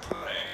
play.